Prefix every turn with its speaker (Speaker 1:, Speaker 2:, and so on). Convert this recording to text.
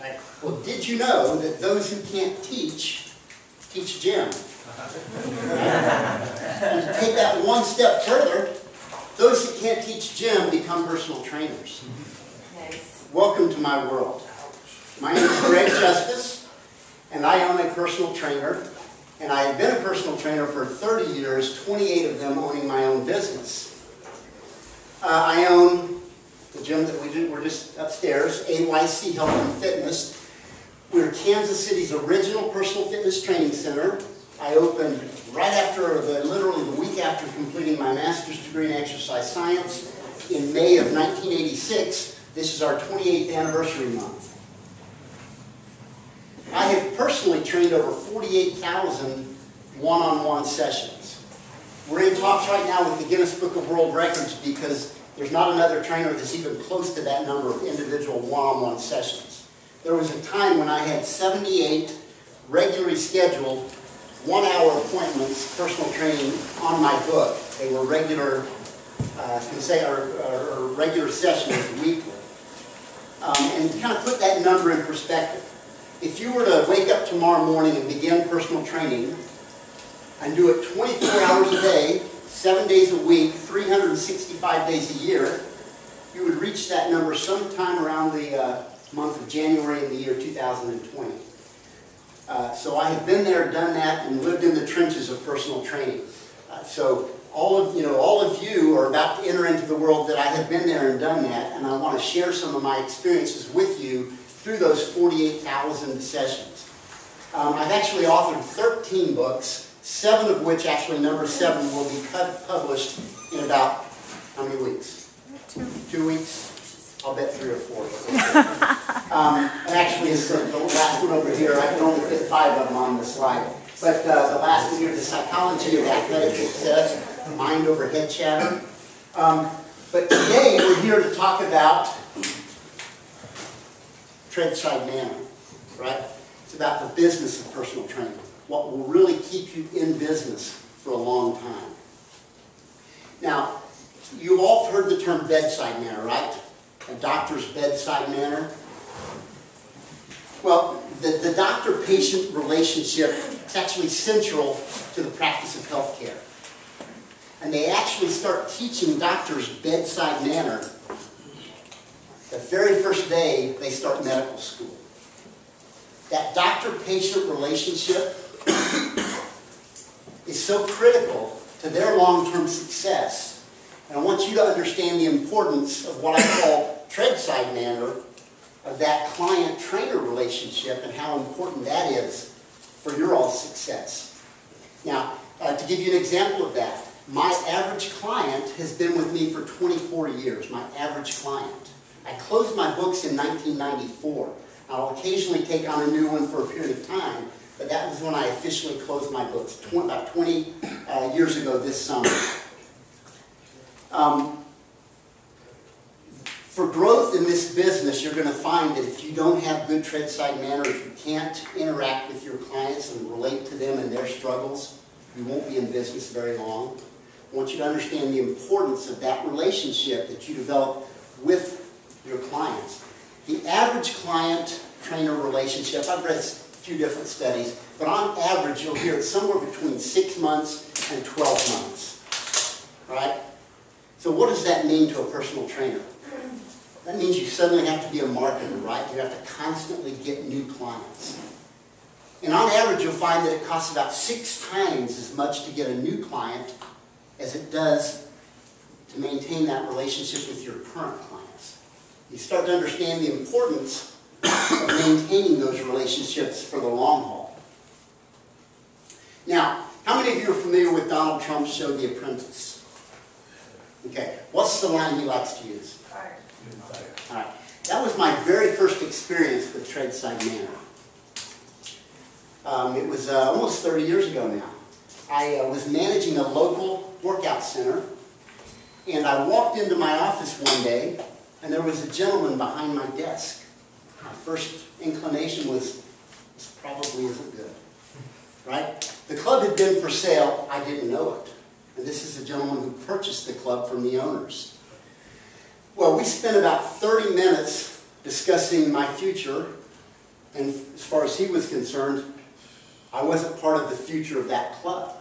Speaker 1: Right? Well, did you know that those who can't teach, teach gym? and take that one step further, those who can't teach gym become personal trainers.
Speaker 2: Nice.
Speaker 1: Welcome to my world. My name is Greg Justice, and I am a personal trainer. And I have been a personal trainer for 30 years, 28 of them owning my own business. Uh, I own the gym that we do, we're just upstairs, AYC Health and Fitness. We're Kansas City's original personal fitness training center. I opened right after, the, literally the week after completing my master's degree in exercise science in May of 1986. This is our 28th anniversary month. I have personally trained over 48,000 one-on-one sessions. We're in talks right now with the Guinness Book of World Records because there's not another trainer that's even close to that number of individual one-on-one sessions. There was a time when I had 78 regularly scheduled one-hour appointments, personal training, on my book. They were regular, uh, can say, or, regular sessions weekly. Um, and kind of put that number in perspective, if you were to wake up tomorrow morning and begin personal training and do it 24 hours a day, seven days a week, 365 days a year, you would reach that number sometime around the uh, month of January in the year 2020. Uh, so I have been there, done that, and lived in the trenches of personal training. Uh, so all of you know, all of you are about to enter into the world that I have been there and done that, and I want to share some of my experiences with you through those 48,000 sessions. Um, I've actually authored 13 books, seven of which, actually number seven, will be published in about how many weeks? Two. Two weeks? I'll bet three or four. um, it's the, the last one over here. I can only fit five of them on the slide. But uh, the last one here, the psychology of athletic success, mind over head chatter. Um, but today, we're here to talk about treadside manner, right? It's about the business of personal training, what will really keep you in business for a long time. Now, you've all heard the term bedside manner, right? A doctor's bedside manner. Well, the, the doctor-patient relationship is actually central to the practice of healthcare. And they actually start teaching doctors bedside manner the very first day they start medical school. That doctor-patient relationship is so critical to their long-term success. And I want you to understand the importance of what I call treadside manner of that client-trainer relationship and how important that is for your all success. Now, uh, to give you an example of that, my average client has been with me for 24 years, my average client. I closed my books in 1994. I'll occasionally take on a new one for a period of time, but that was when I officially closed my books, about 20 uh, years ago this summer. Um, for growth in this business, you're going to find that if you don't have good treadside manner, if you can't interact with your clients and relate to them and their struggles, you won't be in business very long. I want you to understand the importance of that relationship that you develop with your clients. The average client-trainer relationship, I've read a few different studies, but on average you'll hear it's somewhere between six months and 12 months, right? So what does that mean to a personal trainer? That means you suddenly have to be a marketer, right? You have to constantly get new clients. And on average, you'll find that it costs about six times as much to get a new client as it does to maintain that relationship with your current clients. You start to understand the importance of maintaining those relationships for the long haul. Now, how many of you are familiar with Donald Trump's show, The Apprentice? Okay, what's the line he likes to use? All right. That was my very first experience with Treadside Manner. Um, it was uh, almost 30 years ago now. I uh, was managing a local workout center, and I walked into my office one day, and there was a gentleman behind my desk. My first inclination was, this probably isn't good, right? The club had been for sale. I didn't know it. And this is a gentleman who purchased the club from the owners. Well, we spent about 30 minutes discussing my future And as far as he was concerned, I wasn't part of the future of that club.